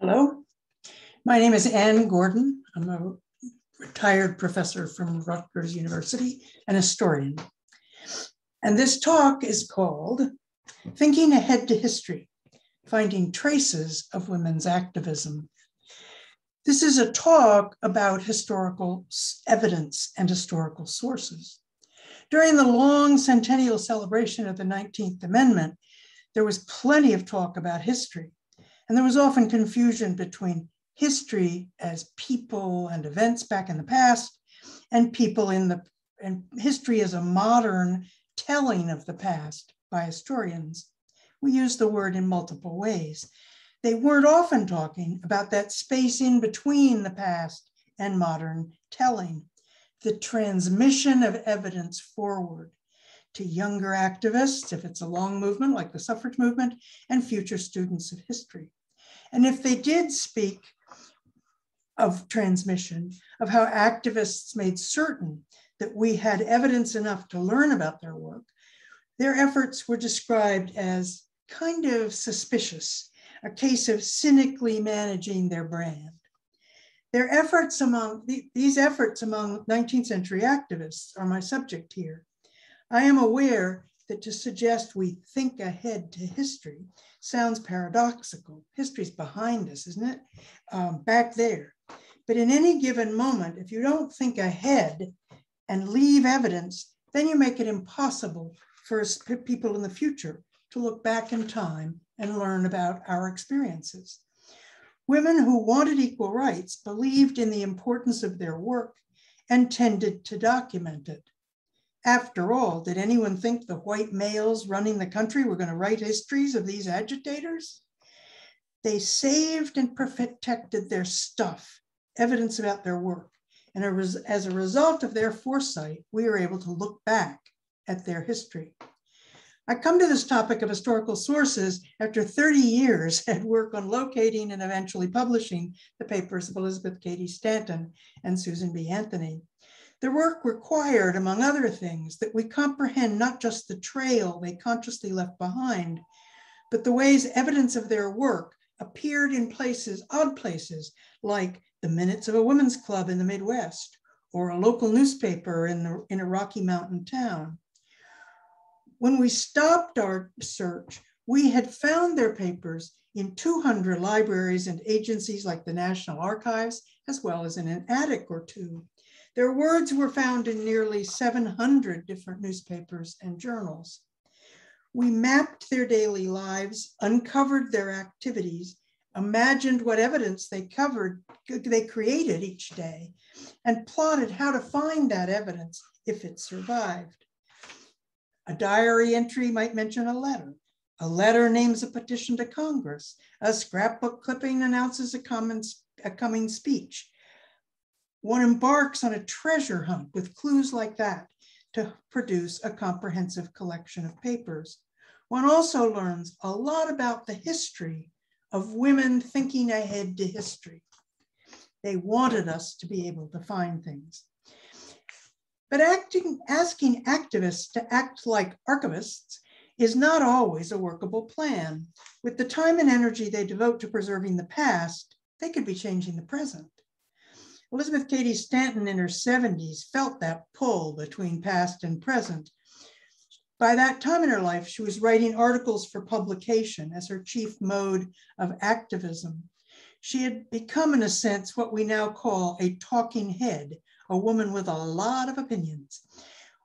Hello, my name is Ann Gordon. I'm a retired professor from Rutgers University and historian. And this talk is called Thinking Ahead to History, Finding Traces of Women's Activism. This is a talk about historical evidence and historical sources. During the long centennial celebration of the 19th Amendment, there was plenty of talk about history. And there was often confusion between history as people and events back in the past and people in the and history as a modern telling of the past by historians. We use the word in multiple ways. They weren't often talking about that space in between the past and modern telling, the transmission of evidence forward to younger activists, if it's a long movement like the suffrage movement, and future students of history. And if they did speak of transmission, of how activists made certain that we had evidence enough to learn about their work, their efforts were described as kind of suspicious, a case of cynically managing their brand. Their efforts among these efforts among 19th century activists are my subject here. I am aware that to suggest we think ahead to history sounds paradoxical. History's behind us, isn't it? Um, back there. But in any given moment, if you don't think ahead and leave evidence, then you make it impossible for people in the future to look back in time and learn about our experiences. Women who wanted equal rights believed in the importance of their work and tended to document it. After all, did anyone think the white males running the country were going to write histories of these agitators? They saved and protected their stuff, evidence about their work. And as a result of their foresight, we are able to look back at their history. I come to this topic of historical sources after 30 years at work on locating and eventually publishing the papers of Elizabeth Cady Stanton and Susan B. Anthony. Their work required, among other things, that we comprehend not just the trail they consciously left behind, but the ways evidence of their work appeared in places, odd places, like the minutes of a women's club in the Midwest or a local newspaper in, the, in a Rocky Mountain town. When we stopped our search, we had found their papers in 200 libraries and agencies like the National Archives, as well as in an attic or two. Their words were found in nearly 700 different newspapers and journals. We mapped their daily lives, uncovered their activities, imagined what evidence they covered, they created each day, and plotted how to find that evidence if it survived. A diary entry might mention a letter. A letter names a petition to Congress. A scrapbook clipping announces a, a coming speech one embarks on a treasure hunt with clues like that to produce a comprehensive collection of papers. One also learns a lot about the history of women thinking ahead to history. They wanted us to be able to find things. But acting, asking activists to act like archivists is not always a workable plan. With the time and energy they devote to preserving the past, they could be changing the present. Elizabeth Cady Stanton in her 70s felt that pull between past and present. By that time in her life, she was writing articles for publication as her chief mode of activism. She had become, in a sense, what we now call a talking head, a woman with a lot of opinions.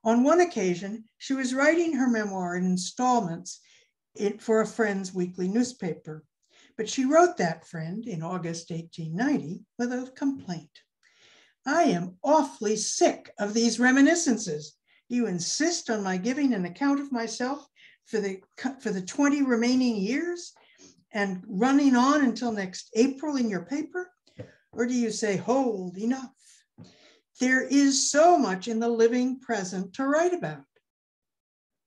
On one occasion, she was writing her memoir in installments for a friend's weekly newspaper. But she wrote that friend in August 1890 with a complaint. I am awfully sick of these reminiscences. You insist on my giving an account of myself for the, for the 20 remaining years and running on until next April in your paper? Or do you say, hold, enough? There is so much in the living present to write about.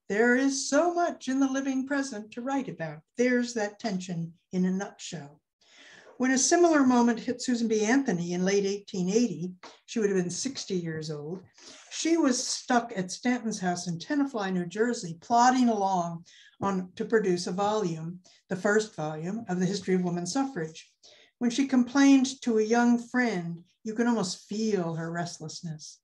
There is so much in the living present to write about. There's that tension in a nutshell. When a similar moment hit Susan B. Anthony in late 1880, she would have been 60 years old. She was stuck at Stanton's house in Tenafly, New Jersey, plodding along on to produce a volume, the first volume of the history of women's suffrage. When she complained to a young friend, you can almost feel her restlessness.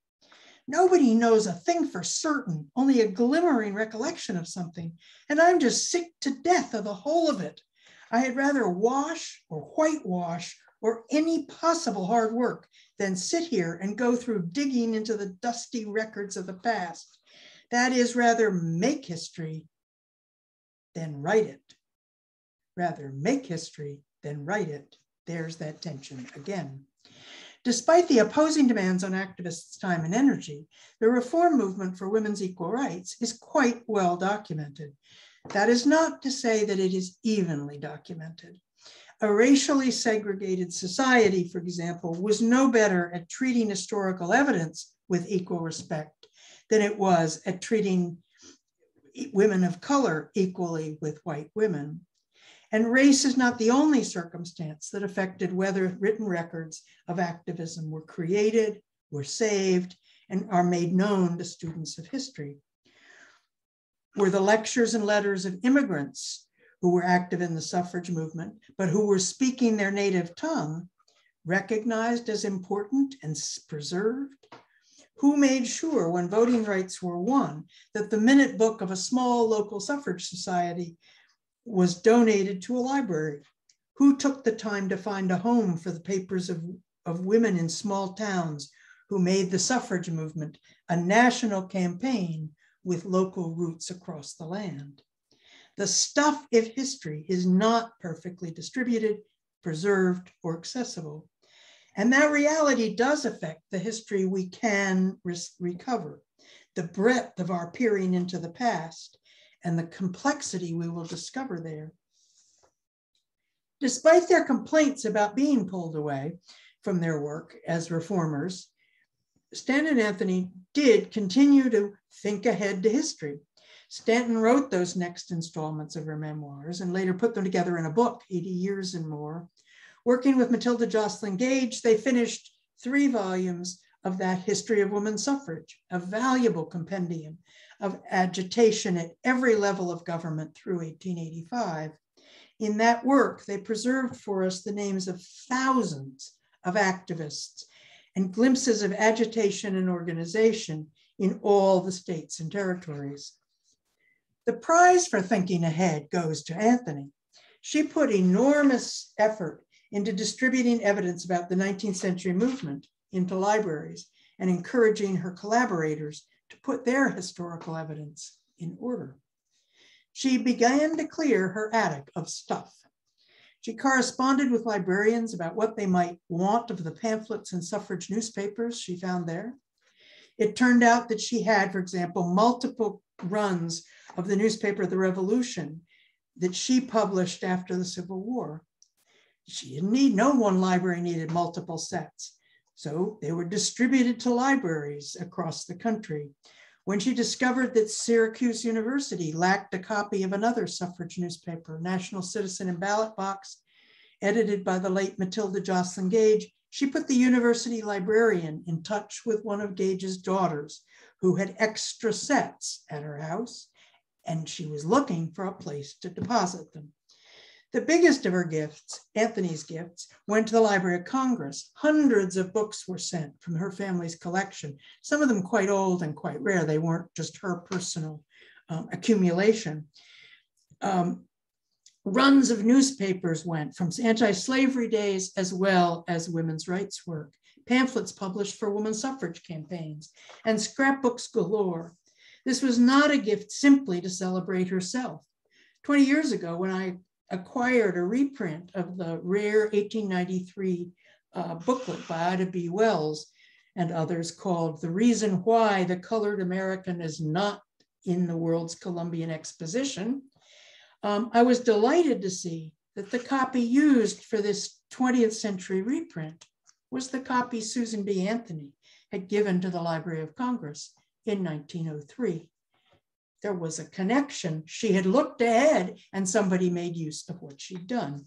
Nobody knows a thing for certain, only a glimmering recollection of something, and I'm just sick to death of the whole of it. I had rather wash or whitewash or any possible hard work than sit here and go through digging into the dusty records of the past. That is rather make history than write it. Rather make history than write it. There's that tension again. Despite the opposing demands on activists' time and energy, the reform movement for women's equal rights is quite well documented. That is not to say that it is evenly documented. A racially segregated society, for example, was no better at treating historical evidence with equal respect than it was at treating women of color equally with white women. And race is not the only circumstance that affected whether written records of activism were created, were saved, and are made known to students of history. Were the lectures and letters of immigrants who were active in the suffrage movement, but who were speaking their native tongue, recognized as important and preserved? Who made sure when voting rights were won that the minute book of a small local suffrage society was donated to a library? Who took the time to find a home for the papers of, of women in small towns who made the suffrage movement a national campaign with local roots across the land? The stuff of history is not perfectly distributed, preserved, or accessible. And that reality does affect the history we can recover, the breadth of our peering into the past, and the complexity we will discover there. Despite their complaints about being pulled away from their work as reformers, Stanton Anthony did continue to think ahead to history. Stanton wrote those next installments of her memoirs and later put them together in a book, 80 Years and More. Working with Matilda Joslyn Gage, they finished three volumes of that history of women's suffrage, a valuable compendium of agitation at every level of government through 1885. In that work, they preserved for us the names of thousands of activists and glimpses of agitation and organization in all the states and territories. The prize for thinking ahead goes to Anthony. She put enormous effort into distributing evidence about the 19th century movement into libraries and encouraging her collaborators to put their historical evidence in order. She began to clear her attic of stuff. She corresponded with librarians about what they might want of the pamphlets and suffrage newspapers she found there. It turned out that she had, for example, multiple runs of the newspaper The Revolution that she published after the Civil War. She didn't need, no one library needed multiple sets. So they were distributed to libraries across the country. When she discovered that Syracuse University lacked a copy of another suffrage newspaper, National Citizen and Ballot Box, edited by the late Matilda Joslyn Gage, she put the university librarian in touch with one of Gage's daughters who had extra sets at her house, and she was looking for a place to deposit them. The biggest of her gifts, Anthony's gifts, went to the Library of Congress. Hundreds of books were sent from her family's collection, some of them quite old and quite rare. They weren't just her personal um, accumulation. Um, runs of newspapers went from anti-slavery days as well as women's rights work, pamphlets published for women's suffrage campaigns, and scrapbooks galore. This was not a gift simply to celebrate herself. 20 years ago, when I acquired a reprint of the rare 1893 uh, booklet by Ida B. Wells and others called The Reason Why the Colored American is Not in the World's Columbian Exposition. Um, I was delighted to see that the copy used for this 20th century reprint was the copy Susan B. Anthony had given to the Library of Congress in 1903 there was a connection. She had looked ahead and somebody made use of what she'd done.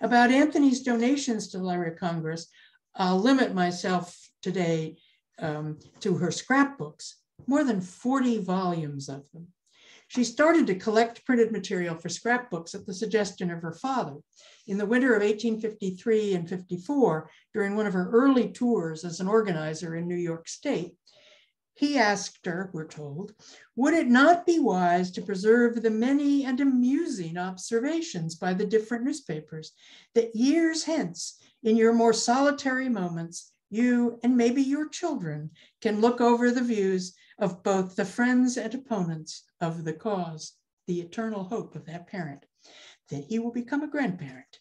About Anthony's donations to the Library of Congress, I'll limit myself today um, to her scrapbooks, more than 40 volumes of them. She started to collect printed material for scrapbooks at the suggestion of her father. In the winter of 1853 and 54, during one of her early tours as an organizer in New York State, he asked her, we're told, would it not be wise to preserve the many and amusing observations by the different newspapers that years hence, in your more solitary moments, you and maybe your children can look over the views of both the friends and opponents of the cause, the eternal hope of that parent, that he will become a grandparent.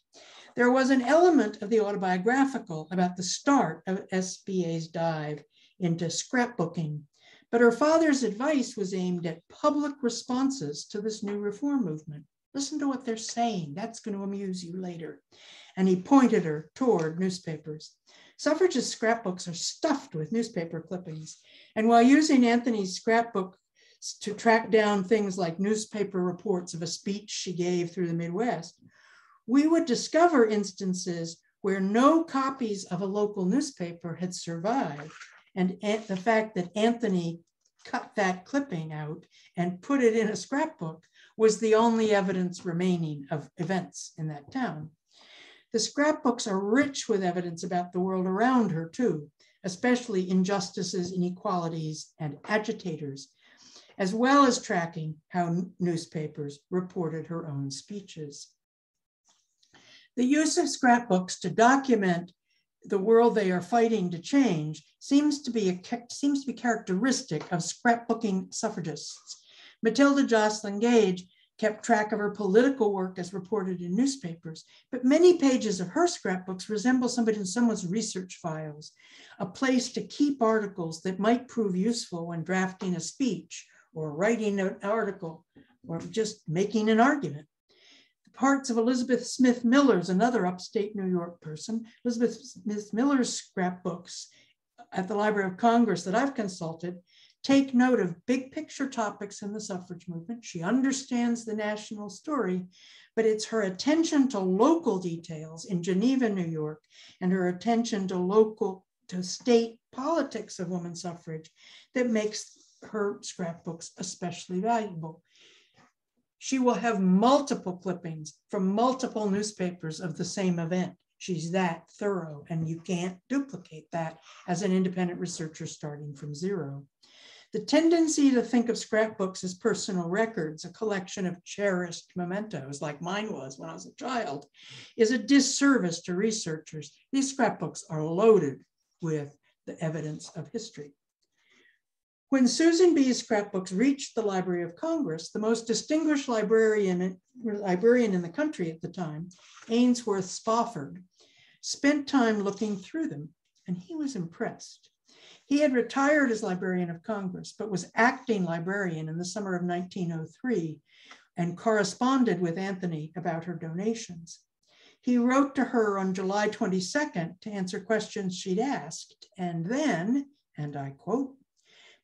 There was an element of the autobiographical about the start of SBA's dive into scrapbooking, but her father's advice was aimed at public responses to this new reform movement. Listen to what they're saying. That's going to amuse you later. And he pointed her toward newspapers. Suffragist scrapbooks are stuffed with newspaper clippings. And while using Anthony's scrapbook to track down things like newspaper reports of a speech she gave through the Midwest, we would discover instances where no copies of a local newspaper had survived. And the fact that Anthony cut that clipping out and put it in a scrapbook was the only evidence remaining of events in that town. The scrapbooks are rich with evidence about the world around her, too, especially injustices, inequalities, and agitators, as well as tracking how newspapers reported her own speeches. The use of scrapbooks to document the world they are fighting to change seems to be a, seems to be characteristic of scrapbooking suffragists. Matilda Joslyn Gage kept track of her political work as reported in newspapers, but many pages of her scrapbooks resemble somebody in someone's research files, a place to keep articles that might prove useful when drafting a speech or writing an article or just making an argument. Parts of Elizabeth Smith Miller's, another upstate New York person, Elizabeth Smith Miller's scrapbooks at the Library of Congress that I've consulted take note of big picture topics in the suffrage movement. She understands the national story, but it's her attention to local details in Geneva, New York, and her attention to local, to state politics of women's suffrage that makes her scrapbooks especially valuable. She will have multiple clippings from multiple newspapers of the same event. She's that thorough, and you can't duplicate that as an independent researcher starting from zero. The tendency to think of scrapbooks as personal records, a collection of cherished mementos, like mine was when I was a child, is a disservice to researchers. These scrapbooks are loaded with the evidence of history. When Susan B's scrapbooks reached the Library of Congress, the most distinguished librarian, librarian in the country at the time, Ainsworth Spofford, spent time looking through them, and he was impressed. He had retired as Librarian of Congress, but was acting librarian in the summer of 1903 and corresponded with Anthony about her donations. He wrote to her on July 22nd to answer questions she'd asked, and then, and I quote,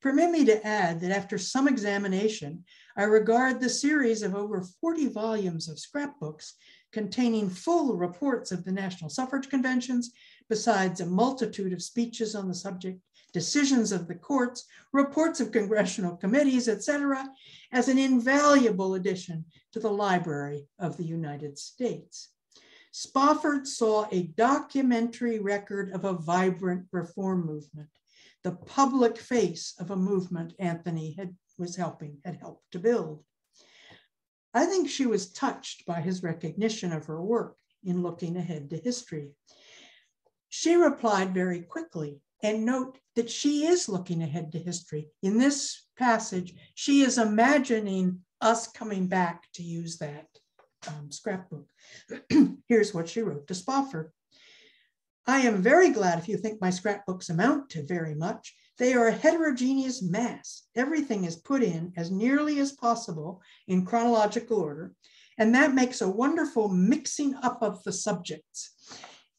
Permit me to add that after some examination, I regard the series of over 40 volumes of scrapbooks containing full reports of the National Suffrage Conventions, besides a multitude of speeches on the subject, decisions of the courts, reports of congressional committees, etc., as an invaluable addition to the library of the United States. Spofford saw a documentary record of a vibrant reform movement, the public face of a movement Anthony had, was helping, had helped to build. I think she was touched by his recognition of her work in looking ahead to history. She replied very quickly and note that she is looking ahead to history. In this passage, she is imagining us coming back to use that um, scrapbook. Here's what she wrote to Spofford. I am very glad if you think my scrapbooks amount to very much. They are a heterogeneous mass. Everything is put in as nearly as possible in chronological order, and that makes a wonderful mixing up of the subjects.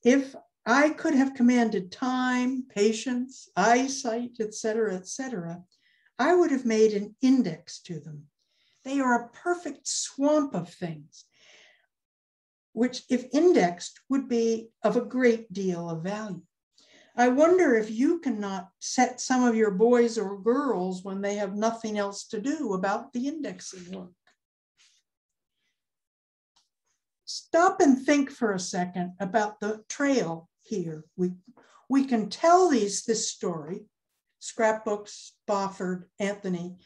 If I could have commanded time, patience, eyesight, etc., etc. I would have made an index to them. They are a perfect swamp of things, which, if indexed, would be of a great deal of value. I wonder if you cannot set some of your boys or girls when they have nothing else to do about the indexing work. Stop and think for a second about the trail here. We, we can tell these this story, scrapbooks, Spofford, Anthony.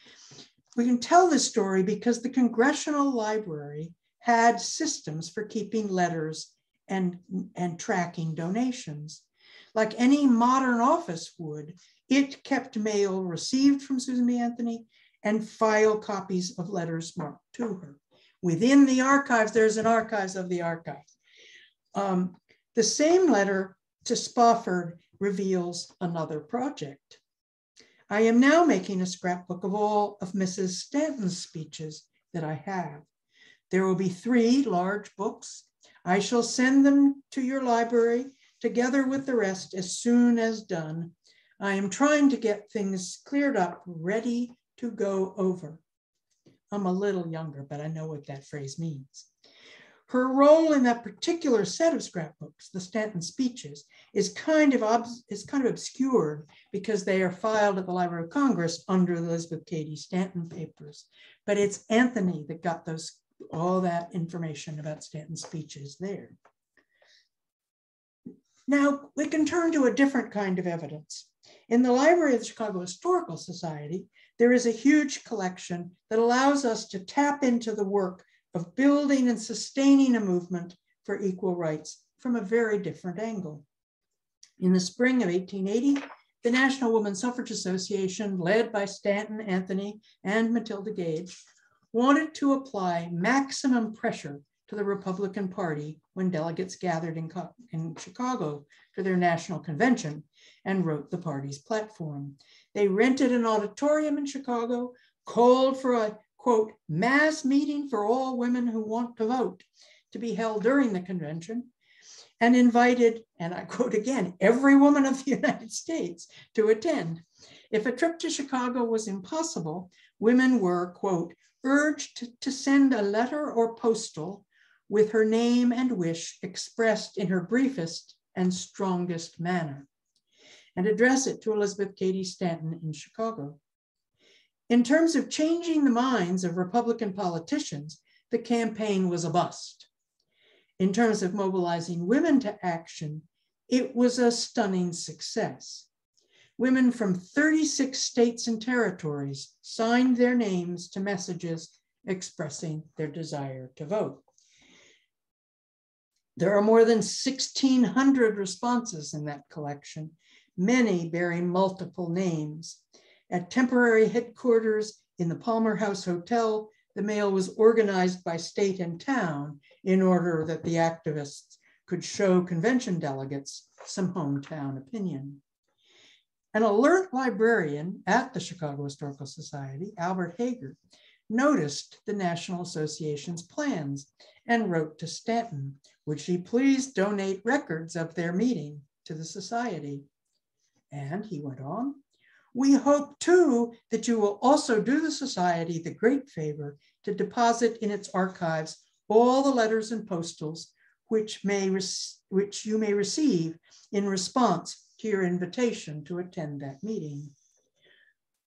We can tell this story because the Congressional Library had systems for keeping letters and, and tracking donations. Like any modern office would, it kept mail received from Susan B. Anthony and file copies of letters marked to her. Within the archives, there's an archives of the archives. Um, the same letter to Spofford reveals another project. I am now making a scrapbook of all of Mrs. Stanton's speeches that I have. There will be three large books. I shall send them to your library together with the rest as soon as done. I am trying to get things cleared up, ready to go over. I'm a little younger, but I know what that phrase means. Her role in that particular set of scrapbooks, the Stanton speeches, is kind of is kind of obscured because they are filed at the Library of Congress under the Elizabeth Cady Stanton papers. But it's Anthony that got those all that information about Stanton's speeches there. Now we can turn to a different kind of evidence. In the Library of the Chicago Historical Society, there is a huge collection that allows us to tap into the work of building and sustaining a movement for equal rights from a very different angle. In the spring of 1880, the National Woman Suffrage Association, led by Stanton Anthony and Matilda Gage, wanted to apply maximum pressure to the Republican Party when delegates gathered in, in Chicago for their national convention and wrote the party's platform. They rented an auditorium in Chicago, called for a quote, mass meeting for all women who want to vote to be held during the convention, and invited, and I quote again, every woman of the United States to attend. If a trip to Chicago was impossible, women were, quote, urged to, send a letter or postal with her name and wish expressed in her briefest and strongest manner, and address it to Elizabeth Cady Stanton in Chicago. In terms of changing the minds of Republican politicians, the campaign was a bust. In terms of mobilizing women to action, it was a stunning success. Women from 36 states and territories signed their names to messages expressing their desire to vote. There are more than 1,600 responses in that collection, many bearing multiple names. At temporary headquarters in the Palmer House Hotel, the mail was organized by state and town in order that the activists could show convention delegates some hometown opinion. An alert librarian at the Chicago Historical Society, Albert Hager, noticed the National Association's plans and wrote to Stanton, would she please donate records of their meeting to the Society? And he went on, we hope too that you will also do the Society the great favor to deposit in its archives all the letters and postals which, may which you may receive in response to your invitation to attend that meeting.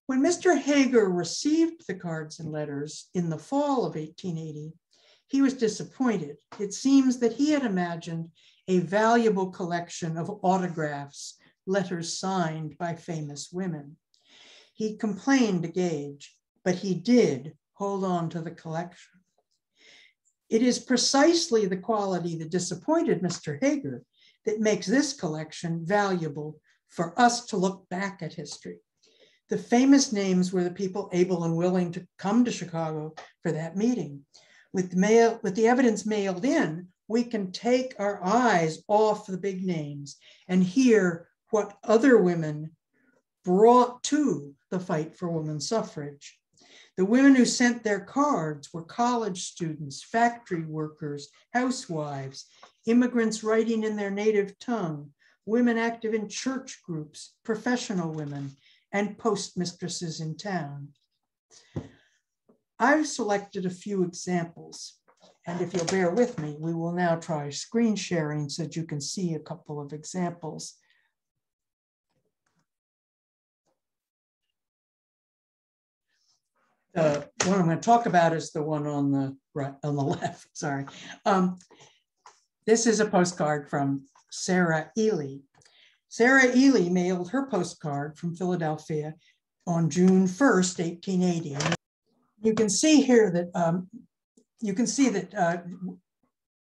When Mr. Hager received the cards and letters in the fall of 1880, he was disappointed. It seems that he had imagined a valuable collection of autographs, letters signed by famous women. He complained to Gage, but he did hold on to the collection. It is precisely the quality that disappointed Mr. Hager that makes this collection valuable for us to look back at history. The famous names were the people able and willing to come to Chicago for that meeting. With, mail, with the evidence mailed in, we can take our eyes off the big names and hear what other women brought to the fight for women's suffrage. The women who sent their cards were college students, factory workers, housewives, immigrants writing in their native tongue, women active in church groups, professional women, and postmistresses in town. I've selected a few examples, and if you'll bear with me, we will now try screen sharing so that you can see a couple of examples. Uh, what uh, I'm going to talk about is the one on the right on the left. Sorry. Um, this is a postcard from Sarah Ely. Sarah Ely mailed her postcard from Philadelphia on June 1st, 1880. You can see here that um, you can see that uh,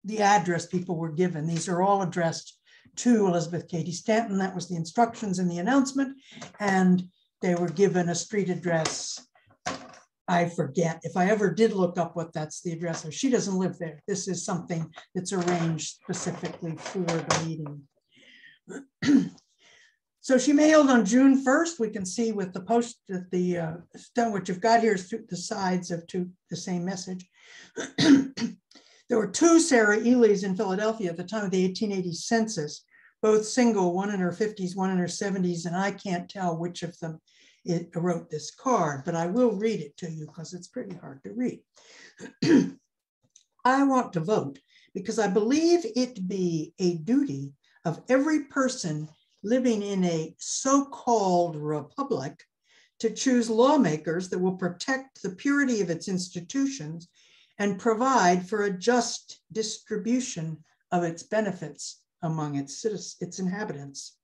the address people were given. These are all addressed to Elizabeth Cady Stanton. That was the instructions in the announcement. And they were given a street address. I forget if I ever did look up what that's the address of. She doesn't live there. This is something that's arranged specifically for the meeting. so she mailed on June 1st. We can see with the post that the uh, what you've got here is through the sides of two, the same message. There were two Sarah Elys in Philadelphia at the time of the 1880 census, both single, one in her 50s, one in her 70s, and I can't tell which of them it wrote this card, but I will read it to you because it's pretty hard to read. I want to vote because I believe it be a duty of every person living in a so-called republic to choose lawmakers that will protect the purity of its institutions and provide for a just distribution of its benefits among its, citizens, its inhabitants.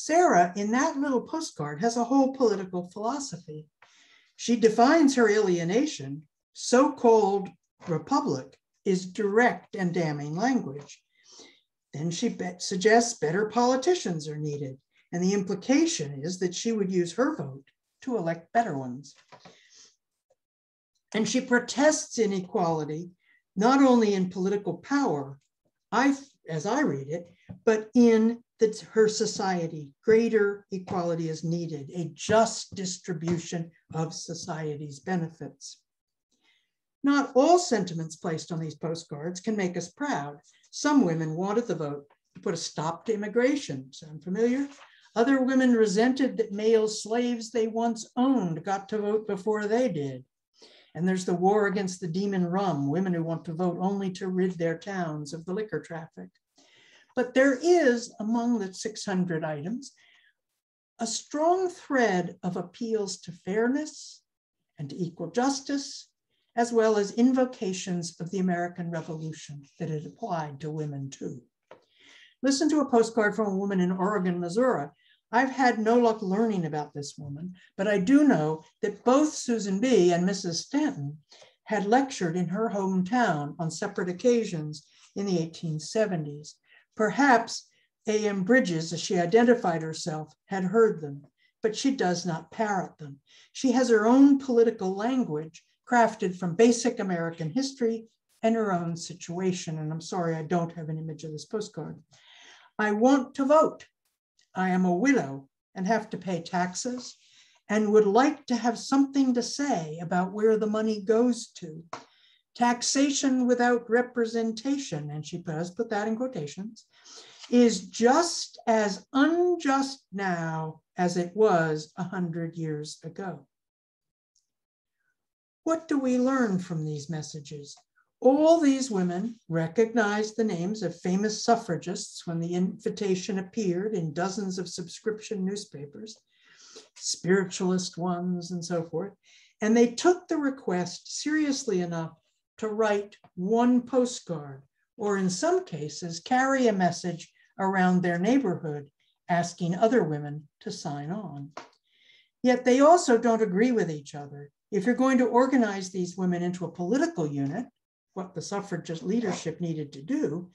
Sarah, in that little postcard, has a whole political philosophy. She defines her alienation, so called republic is direct and damning language. Then she suggests better politicians are needed. And the implication is that she would use her vote to elect better ones. And she protests inequality, not only in political power, I, as I read it, but in the, her society. Greater equality is needed, a just distribution of society's benefits. Not all sentiments placed on these postcards can make us proud. Some women wanted the vote to put a stop to immigration. Sound familiar? Other women resented that male slaves they once owned got to vote before they did. And there's the war against the demon rum, women who want to vote only to rid their towns of the liquor traffic. But there is, among the 600 items, a strong thread of appeals to fairness and equal justice, as well as invocations of the American Revolution that it applied to women too. Listen to a postcard from a woman in Oregon, Missouri, I've had no luck learning about this woman, but I do know that both Susan B. and Mrs. Stanton had lectured in her hometown on separate occasions in the 1870s. Perhaps A.M. Bridges, as she identified herself, had heard them, but she does not parrot them. She has her own political language crafted from basic American history and her own situation. And I'm sorry, I don't have an image of this postcard. I want to vote. I am a widow and have to pay taxes and would like to have something to say about where the money goes to. Taxation without representation, and she does put that in quotations, is just as unjust now as it was a hundred years ago. What do we learn from these messages? All these women recognized the names of famous suffragists when the invitation appeared in dozens of subscription newspapers, spiritualist ones, and so forth. And they took the request seriously enough to write one postcard, or in some cases, carry a message around their neighborhood asking other women to sign on. Yet they also don't agree with each other. If you're going to organize these women into a political unit, what the suffragist leadership needed to do,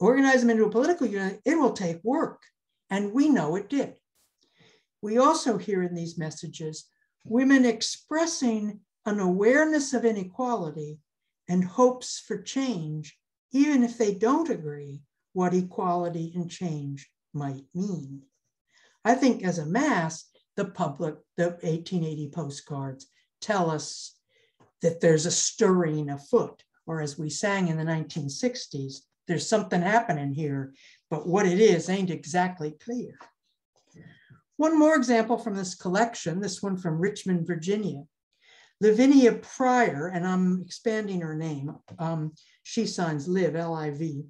organize them into a political unit, it will take work. And we know it did. We also hear in these messages women expressing an awareness of inequality and hopes for change, even if they don't agree what equality and change might mean. I think as a mass, the public, the 1880 postcards tell us that there's a stirring afoot or as we sang in the 1960s, there's something happening here, but what it is ain't exactly clear. One more example from this collection, this one from Richmond, Virginia. Lavinia Pryor, and I'm expanding her name, um, she signs Liv, L-I-V,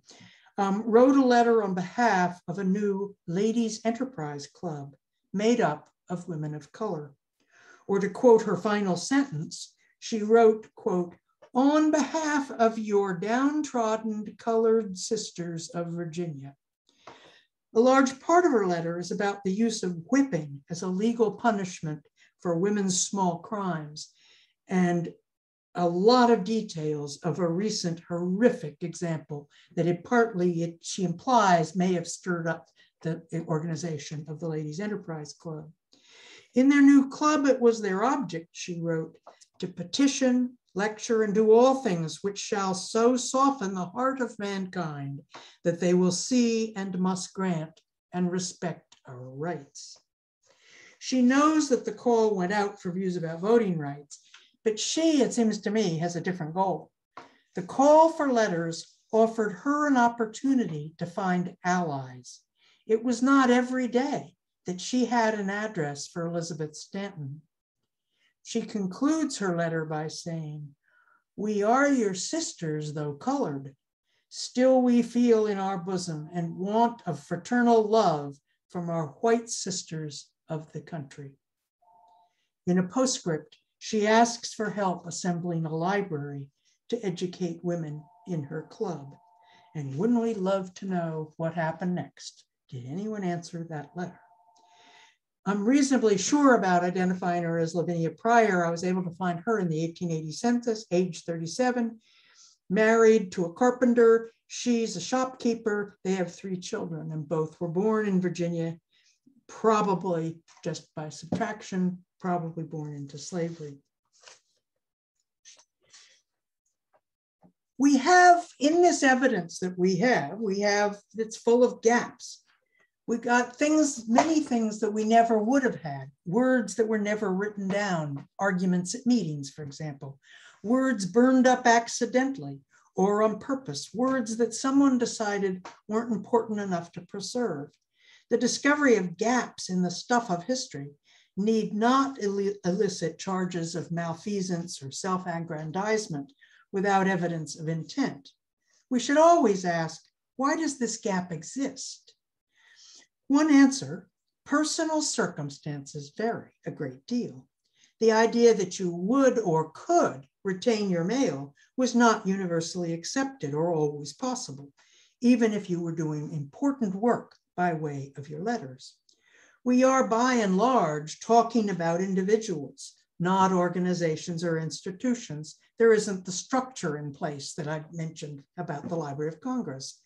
um, wrote a letter on behalf of a new Ladies Enterprise Club made up of women of color. Or to quote her final sentence, she wrote, quote, on behalf of your downtrodden colored sisters of Virginia. A large part of her letter is about the use of whipping as a legal punishment for women's small crimes and a lot of details of a recent horrific example that it partly, it, she implies, may have stirred up the organization of the Ladies Enterprise Club. In their new club, it was their object, she wrote, to petition, lecture, and do all things which shall so soften the heart of mankind that they will see and must grant and respect our rights. She knows that the call went out for views about voting rights, but she, it seems to me, has a different goal. The call for letters offered her an opportunity to find allies. It was not every day that she had an address for Elizabeth Stanton. She concludes her letter by saying, We are your sisters, though colored. Still we feel in our bosom and want of fraternal love from our white sisters of the country. In a postscript, she asks for help assembling a library to educate women in her club. And wouldn't we love to know what happened next? Did anyone answer that letter? I'm reasonably sure about identifying her as Lavinia Pryor. I was able to find her in the 1880 census, age 37, married to a carpenter. She's a shopkeeper. They have three children, and both were born in Virginia, probably just by subtraction, probably born into slavery. We have in this evidence that we have, we have it's full of gaps. We got things, many things that we never would have had, words that were never written down, arguments at meetings, for example, words burned up accidentally or on purpose, words that someone decided weren't important enough to preserve. The discovery of gaps in the stuff of history need not elicit charges of malfeasance or self aggrandizement without evidence of intent. We should always ask why does this gap exist? One answer personal circumstances vary a great deal. The idea that you would or could retain your mail was not universally accepted or always possible, even if you were doing important work by way of your letters we are by and large talking about individuals, not organizations or institutions. There isn't the structure in place that I mentioned about the Library of Congress.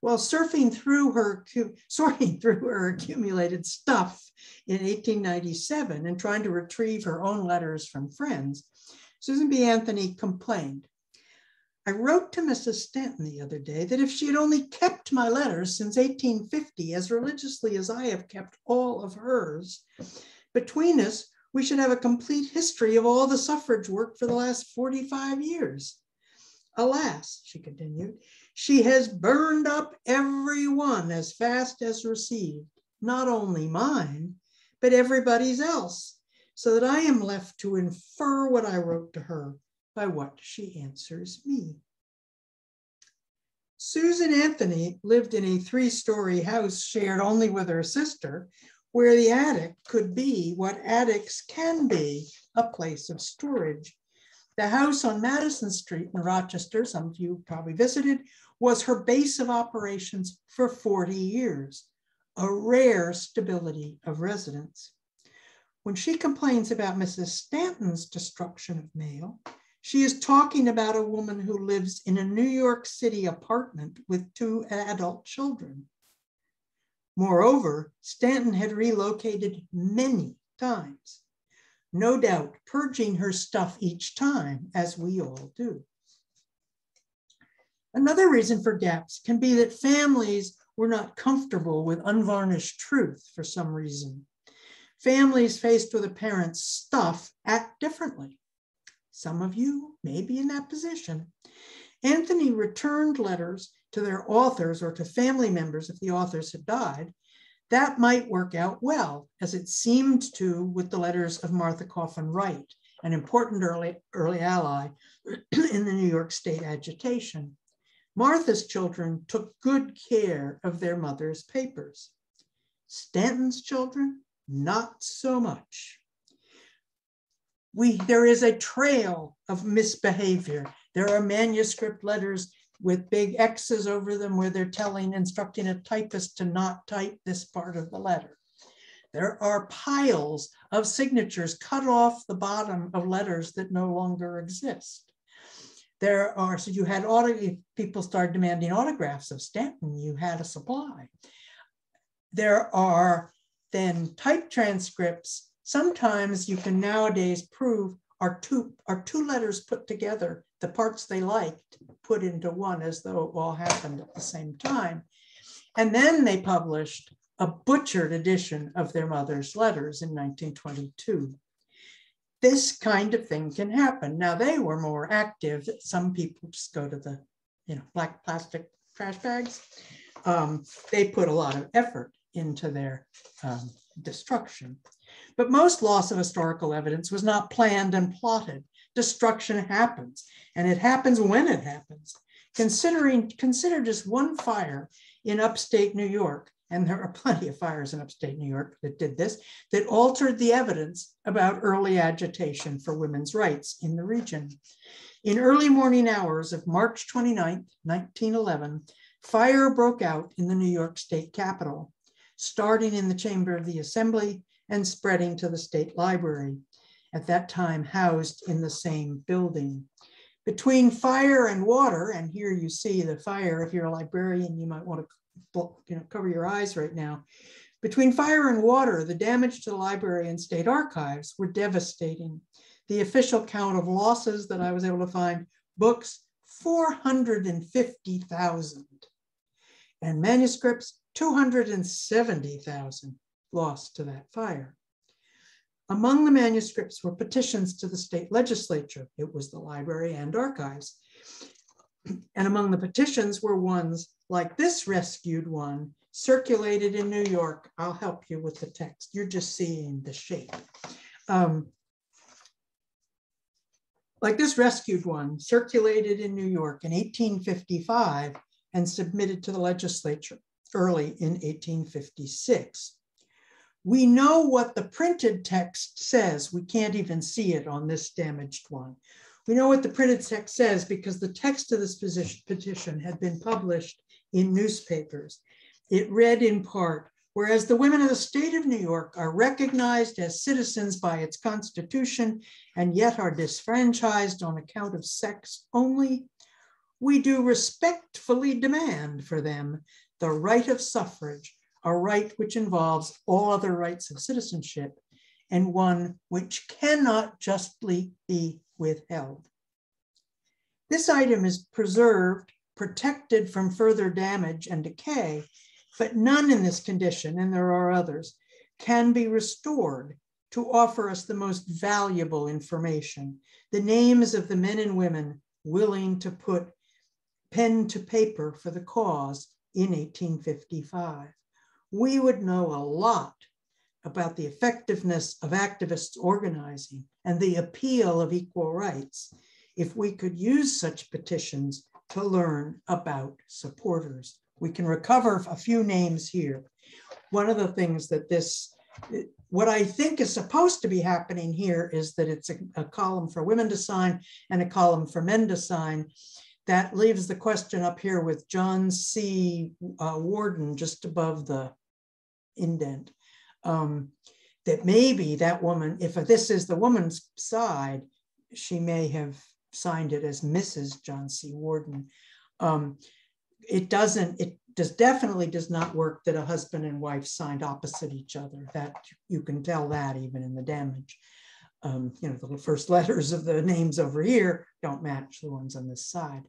While surfing through her, sorting through her accumulated stuff in 1897 and trying to retrieve her own letters from friends, Susan B. Anthony complained I wrote to Mrs. Stanton the other day that if she had only kept my letters since 1850 as religiously as I have kept all of hers, between us, we should have a complete history of all the suffrage work for the last 45 years. Alas, she continued, she has burned up every one as fast as received, not only mine, but everybody's else, so that I am left to infer what I wrote to her by what she answers me. Susan Anthony lived in a three story house shared only with her sister, where the attic could be what attics can be a place of storage. The house on Madison Street in Rochester, some of you probably visited, was her base of operations for 40 years, a rare stability of residence. When she complains about Mrs. Stanton's destruction of mail, she is talking about a woman who lives in a New York City apartment with two adult children. Moreover, Stanton had relocated many times, no doubt purging her stuff each time, as we all do. Another reason for gaps can be that families were not comfortable with unvarnished truth for some reason. Families faced with a parent's stuff act differently. Some of you may be in that position. Anthony returned letters to their authors or to family members if the authors had died. That might work out well, as it seemed to with the letters of Martha Coffin Wright, an important early, early ally in the New York State agitation. Martha's children took good care of their mother's papers. Stanton's children, not so much. We, there is a trail of misbehavior. There are manuscript letters with big X's over them where they're telling, instructing a typist to not type this part of the letter. There are piles of signatures cut off the bottom of letters that no longer exist. There are, so you had auto, people started demanding autographs of Stanton, you had a supply. There are then type transcripts. Sometimes you can nowadays prove are two, are two letters put together, the parts they liked put into one as though it all happened at the same time. And then they published a butchered edition of their mother's letters in 1922. This kind of thing can happen. Now they were more active. Some people just go to the, you know, black plastic trash bags. Um, they put a lot of effort into their um, destruction. But most loss of historical evidence was not planned and plotted. Destruction happens, and it happens when it happens. Considering, consider just one fire in upstate New York and there are plenty of fires in upstate New York that did this, that altered the evidence about early agitation for women's rights in the region. In early morning hours of March 29, 1911, fire broke out in the New York State Capitol, starting in the chamber of the Assembly and spreading to the State Library, at that time housed in the same building. Between fire and water, and here you see the fire, if you're a librarian, you might want to you know, cover your eyes right now. Between fire and water, the damage to the library and state archives were devastating. The official count of losses that I was able to find, books, 450,000. And manuscripts, 270,000 lost to that fire. Among the manuscripts were petitions to the state legislature. It was the library and archives. And among the petitions were ones like this rescued one circulated in New York. I'll help you with the text. You're just seeing the shape. Um, like this rescued one circulated in New York in 1855 and submitted to the legislature early in 1856. We know what the printed text says. We can't even see it on this damaged one. We know what the printed text says because the text of this petition had been published in newspapers. It read in part, whereas the women of the state of New York are recognized as citizens by its constitution and yet are disfranchised on account of sex only, we do respectfully demand for them the right of suffrage, a right which involves all other rights of citizenship and one which cannot justly be withheld. This item is preserved protected from further damage and decay, but none in this condition, and there are others, can be restored to offer us the most valuable information, the names of the men and women willing to put pen to paper for the cause in 1855. We would know a lot about the effectiveness of activists organizing and the appeal of equal rights if we could use such petitions to learn about supporters. We can recover a few names here. One of the things that this, what I think is supposed to be happening here is that it's a, a column for women to sign and a column for men to sign. That leaves the question up here with John C. Uh, Warden just above the indent. Um, that maybe that woman, if this is the woman's side, she may have signed it as Mrs. John C. Warden. Um, it doesn't, it does definitely does not work that a husband and wife signed opposite each other. That you can tell that even in the damage. Um, you know, the first letters of the names over here don't match the ones on this side.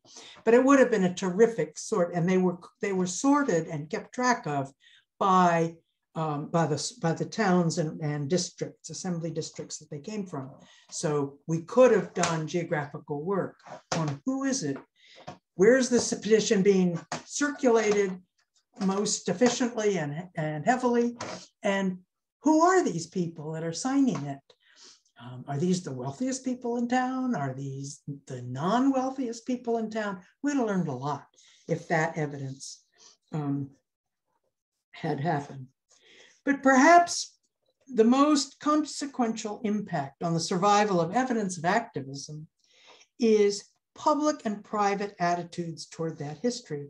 But it would have been a terrific sort, and they were they were sorted and kept track of by um, by the by the towns and, and districts, assembly districts that they came from. So we could have done geographical work on who is it, where is this petition being circulated most efficiently and, and heavily, and who are these people that are signing it? Um, are these the wealthiest people in town? Are these the non-wealthiest people in town? We'd have learned a lot if that evidence um, had happened. But perhaps the most consequential impact on the survival of evidence of activism is public and private attitudes toward that history.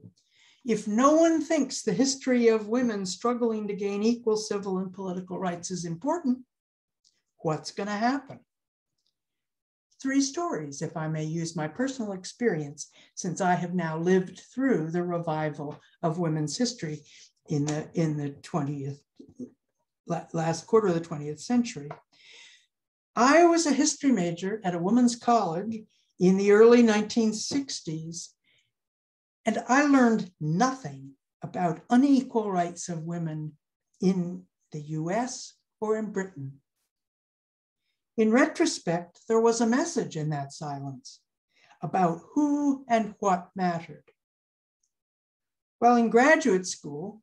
If no one thinks the history of women struggling to gain equal civil and political rights is important, what's going to happen? Three stories, if I may use my personal experience, since I have now lived through the revival of women's history in the, in the 20th, last quarter of the 20th century. I was a history major at a women's college in the early 1960s, and I learned nothing about unequal rights of women in the US or in Britain. In retrospect, there was a message in that silence about who and what mattered. Well, in graduate school,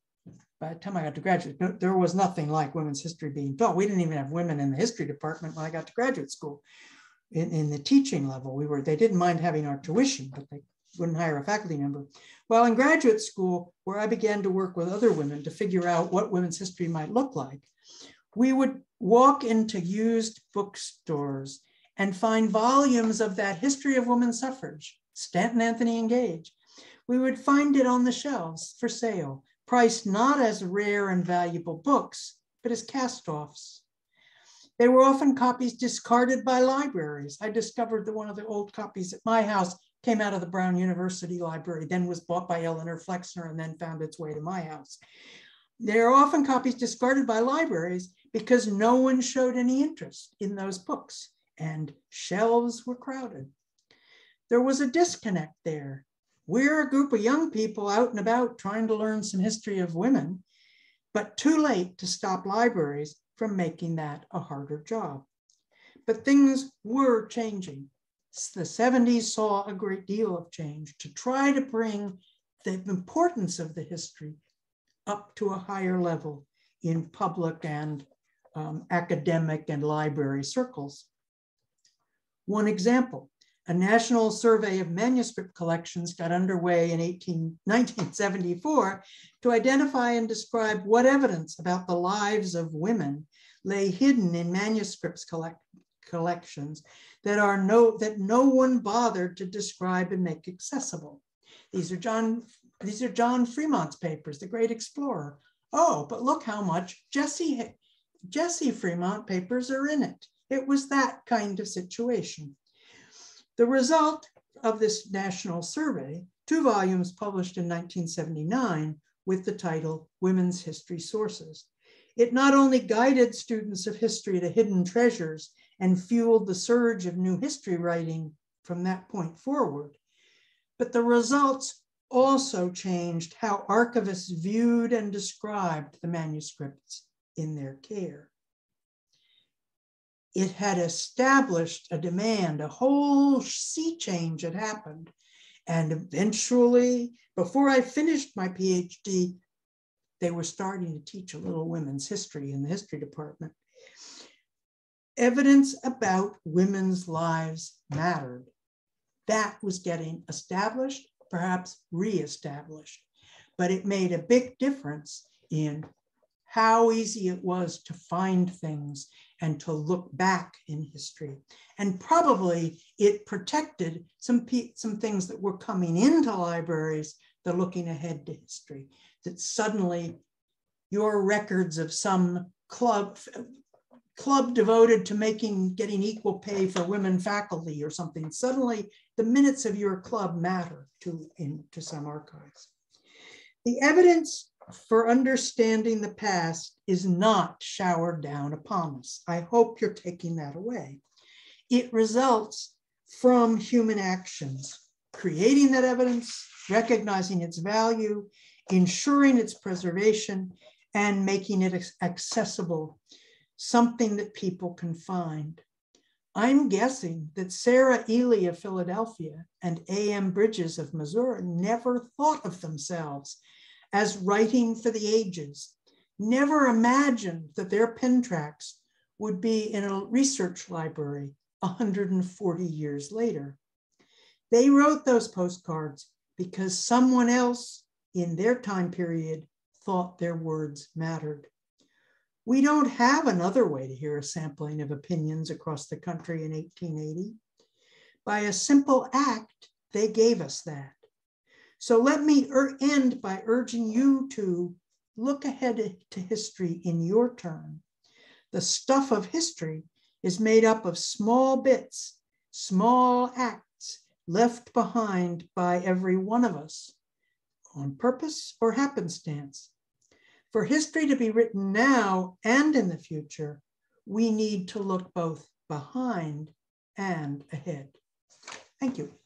by the time I got to graduate, no, there was nothing like women's history being taught. We didn't even have women in the history department when I got to graduate school. In, in the teaching level, we were, they didn't mind having our tuition, but they wouldn't hire a faculty member. Well, in graduate school, where I began to work with other women to figure out what women's history might look like, we would walk into used bookstores and find volumes of that history of women's suffrage, Stanton Anthony and Gage. We would find it on the shelves for sale priced not as rare and valuable books, but as cast-offs. They were often copies discarded by libraries. I discovered that one of the old copies at my house came out of the Brown University Library, then was bought by Eleanor Flexner and then found its way to my house. They are often copies discarded by libraries because no one showed any interest in those books and shelves were crowded. There was a disconnect there we're a group of young people out and about trying to learn some history of women, but too late to stop libraries from making that a harder job. But things were changing. The 70s saw a great deal of change to try to bring the importance of the history up to a higher level in public and um, academic and library circles. One example, a national survey of manuscript collections got underway in 18, 1974 to identify and describe what evidence about the lives of women lay hidden in manuscripts collect, collections that are no that no one bothered to describe and make accessible. These are John these are John Fremont's papers, the great explorer. Oh, but look how much Jessie Jessie Fremont papers are in it. It was that kind of situation. The result of this national survey, two volumes published in 1979 with the title Women's History Sources. It not only guided students of history to hidden treasures and fueled the surge of new history writing from that point forward, but the results also changed how archivists viewed and described the manuscripts in their care it had established a demand, a whole sea change had happened. And eventually, before I finished my PhD, they were starting to teach a little women's history in the history department. Evidence about women's lives mattered. That was getting established, perhaps reestablished, but it made a big difference in how easy it was to find things and to look back in history. And probably it protected some, some things that were coming into libraries are looking ahead to history, that suddenly your records of some club, club devoted to making, getting equal pay for women faculty or something, suddenly the minutes of your club matter to, in, to some archives. The evidence for understanding the past is not showered down upon us. I hope you're taking that away. It results from human actions, creating that evidence, recognizing its value, ensuring its preservation, and making it accessible, something that people can find. I'm guessing that Sarah Ely of Philadelphia and A.M. Bridges of Missouri never thought of themselves as writing for the ages, never imagined that their pen tracks would be in a research library 140 years later. They wrote those postcards because someone else in their time period thought their words mattered. We don't have another way to hear a sampling of opinions across the country in 1880. By a simple act, they gave us that. So let me end by urging you to look ahead to history in your turn. The stuff of history is made up of small bits, small acts left behind by every one of us on purpose or happenstance. For history to be written now and in the future, we need to look both behind and ahead. Thank you.